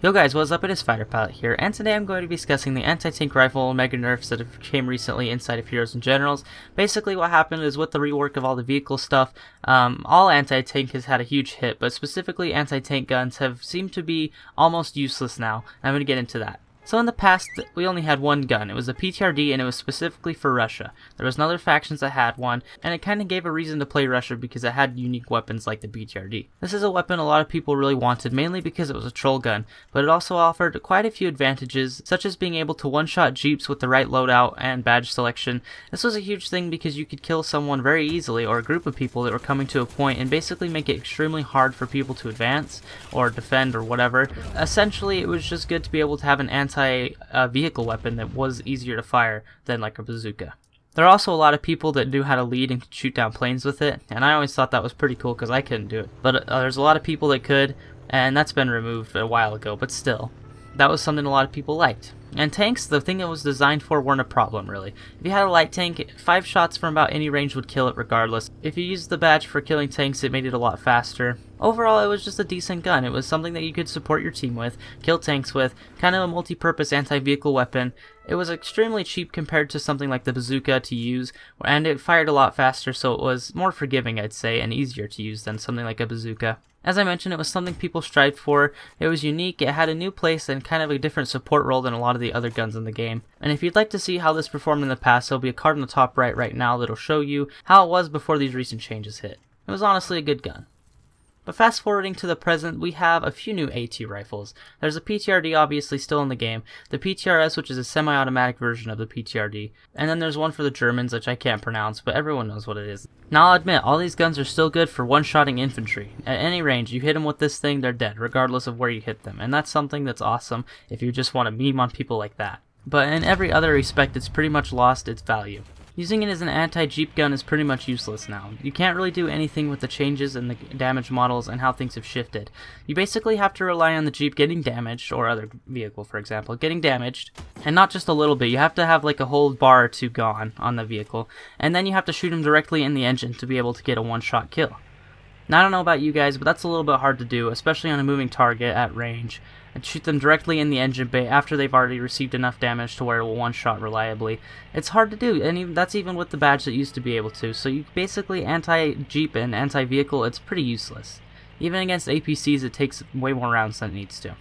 Yo guys, what's up? It is Fiterpilot here, and today I'm going to be discussing the anti-tank rifle mega nerfs that came recently inside of Heroes and Generals. Basically what happened is with the rework of all the vehicle stuff, um, all anti-tank has had a huge hit, but specifically anti-tank guns have seemed to be almost useless now. I'm going to get into that. So in the past, we only had one gun. It was a PTRD and it was specifically for Russia. There was other factions that had one, and it kind of gave a reason to play Russia because it had unique weapons like the PTRD. This is a weapon a lot of people really wanted, mainly because it was a troll gun, but it also offered quite a few advantages, such as being able to one-shot jeeps with the right loadout and badge selection. This was a huge thing because you could kill someone very easily, or a group of people that were coming to a point, and basically make it extremely hard for people to advance, or defend, or whatever. Essentially, it was just good to be able to have an anti anti-vehicle weapon that was easier to fire than like a bazooka. There are also a lot of people that knew how to lead and shoot down planes with it, and I always thought that was pretty cool because I couldn't do it. But uh, there's a lot of people that could, and that's been removed a while ago, but still. That was something a lot of people liked. And tanks, the thing it was designed for, weren't a problem, really. If you had a light tank, 5 shots from about any range would kill it regardless. If you used the badge for killing tanks, it made it a lot faster. Overall, it was just a decent gun. It was something that you could support your team with, kill tanks with, kind of a multi-purpose anti-vehicle weapon. It was extremely cheap compared to something like the bazooka to use, and it fired a lot faster, so it was more forgiving, I'd say, and easier to use than something like a bazooka. As I mentioned, it was something people strived for. It was unique, it had a new place, and kind of a different support role than a lot of the other guns in the game. And if you'd like to see how this performed in the past, there'll be a card on the top right right now that'll show you how it was before these recent changes hit. It was honestly a good gun. But fast forwarding to the present, we have a few new AT rifles. There's a PTRD obviously still in the game, the PTRS which is a semi-automatic version of the PTRD, and then there's one for the Germans which I can't pronounce, but everyone knows what it is. Now I'll admit, all these guns are still good for one-shotting infantry. At any range, you hit them with this thing, they're dead, regardless of where you hit them, and that's something that's awesome if you just want to meme on people like that. But in every other respect, it's pretty much lost its value. Using it as an anti-jeep gun is pretty much useless now. You can't really do anything with the changes in the damage models and how things have shifted. You basically have to rely on the jeep getting damaged, or other vehicle for example, getting damaged, and not just a little bit, you have to have like a whole bar or two gone on the vehicle, and then you have to shoot them directly in the engine to be able to get a one-shot kill. Now I don't know about you guys, but that's a little bit hard to do, especially on a moving target at range and shoot them directly in the engine bay after they've already received enough damage to where it will one-shot reliably. It's hard to do, and even, that's even with the badge that used to be able to, so you basically anti-jeep and anti-vehicle, it's pretty useless. Even against APCs, it takes way more rounds than it needs to.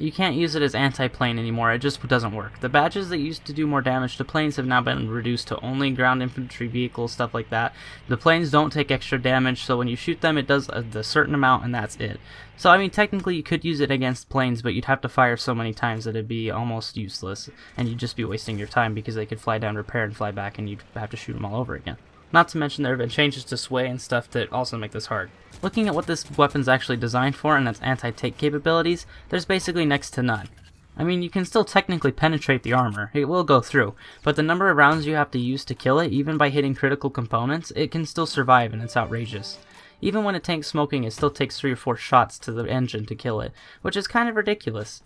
You can't use it as anti-plane anymore, it just doesn't work. The badges that used to do more damage to planes have now been reduced to only ground infantry vehicles, stuff like that. The planes don't take extra damage, so when you shoot them it does a, a certain amount and that's it. So I mean technically you could use it against planes, but you'd have to fire so many times that it'd be almost useless, and you'd just be wasting your time because they could fly down, repair, and fly back, and you'd have to shoot them all over again. Not to mention there have been changes to sway and stuff that also make this hard. Looking at what this weapon's actually designed for and its anti-tank capabilities, there's basically next to none. I mean, you can still technically penetrate the armor, it will go through, but the number of rounds you have to use to kill it, even by hitting critical components, it can still survive and it's outrageous. Even when a tank's smoking, it still takes 3 or 4 shots to the engine to kill it, which is kind of ridiculous.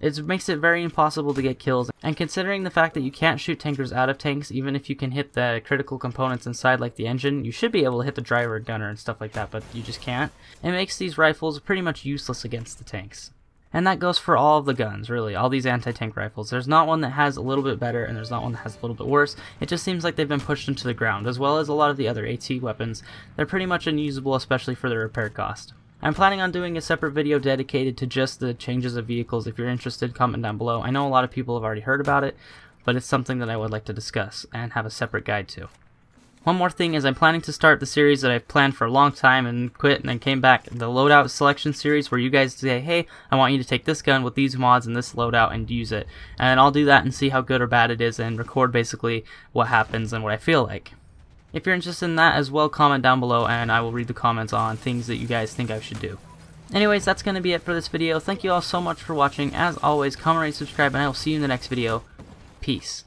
It makes it very impossible to get kills, and considering the fact that you can't shoot tankers out of tanks, even if you can hit the critical components inside like the engine, you should be able to hit the driver gunner and stuff like that, but you just can't. It makes these rifles pretty much useless against the tanks. And that goes for all of the guns, really, all these anti-tank rifles. There's not one that has a little bit better, and there's not one that has a little bit worse. It just seems like they've been pushed into the ground, as well as a lot of the other AT weapons. They're pretty much unusable, especially for the repair cost. I'm planning on doing a separate video dedicated to just the changes of vehicles. If you're interested, comment down below. I know a lot of people have already heard about it, but it's something that I would like to discuss and have a separate guide to. One more thing is I'm planning to start the series that I've planned for a long time and quit and then came back, the loadout selection series where you guys say, hey, I want you to take this gun with these mods and this loadout and use it. And I'll do that and see how good or bad it is and record basically what happens and what I feel like. If you're interested in that as well, comment down below and I will read the comments on things that you guys think I should do. Anyways, that's going to be it for this video. Thank you all so much for watching. As always, comment, rate, subscribe, and I will see you in the next video. Peace.